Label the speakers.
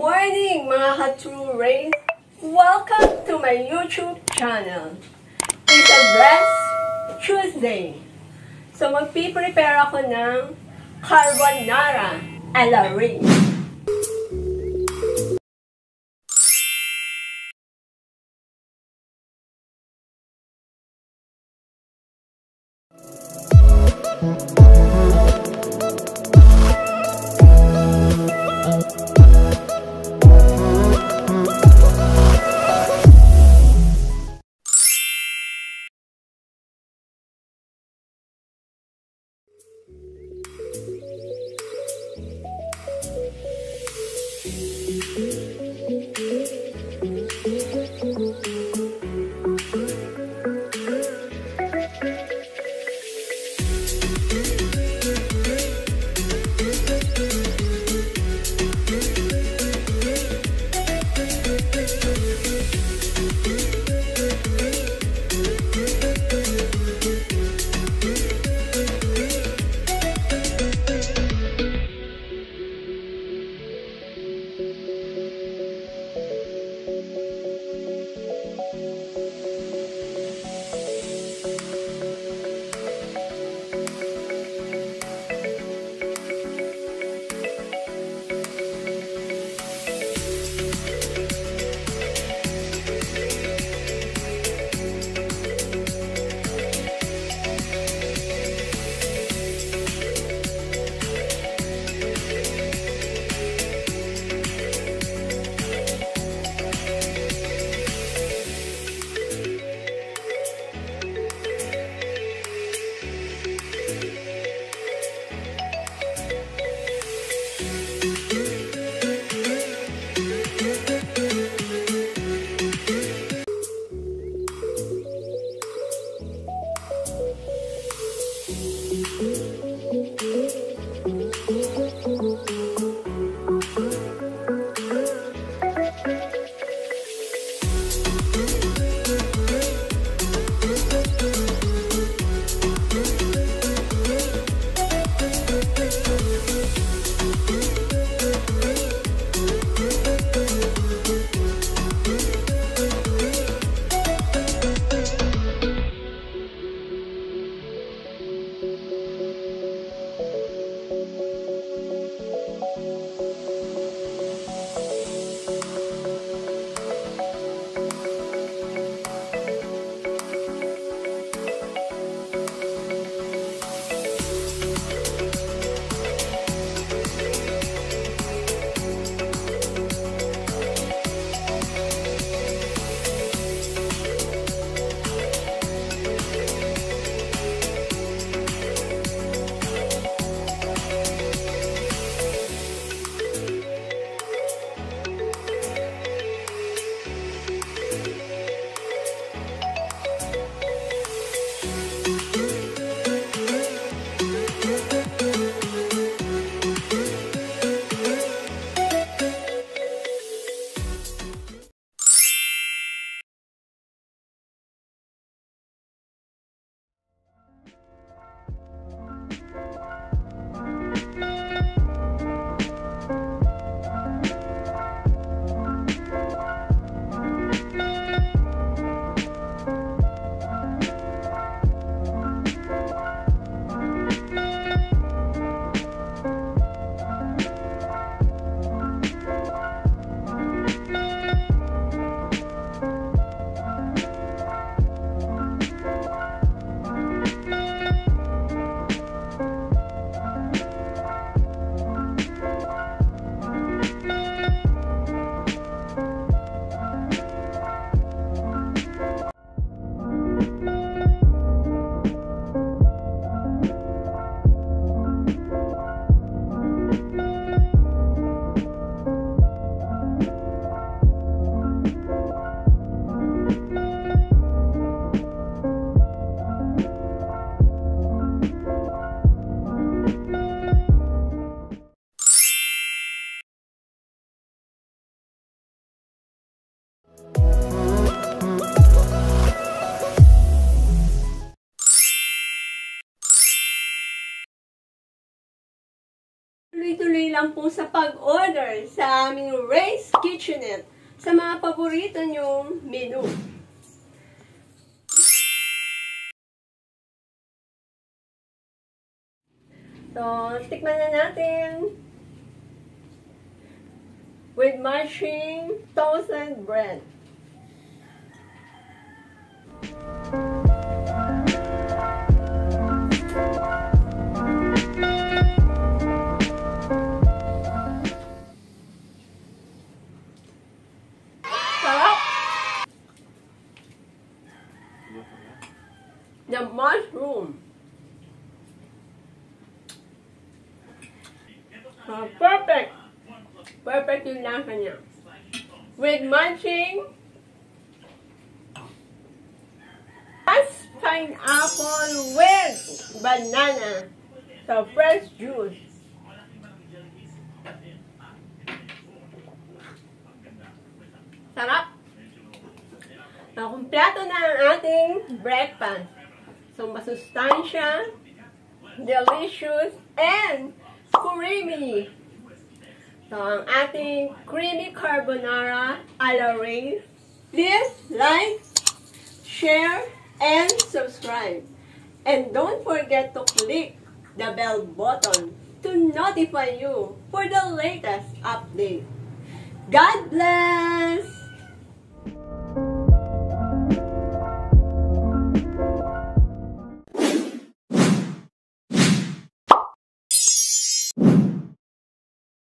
Speaker 1: morning mga ka-true Welcome to my YouTube channel. It's a Breast Tuesday. So magpiprepare ako ng carbonara a la ring. Tuloy-tuloy lang po sa pag-order sa aming Ray's Kitchenette sa mga paborito nyong menu. So, tikman na natin with matching toasted bread. Ah, perfect! Perfect yung lasa niya. With munching as pineapple with banana. So, fresh juice. Sarap! So, kumpleto na ang ating breakfast. So, masustansya, delicious, and creamy. So, ang ating creamy carbonara a la Ray's. Please like, share, and subscribe. And don't forget to click the bell button to notify you for the latest update. God bless!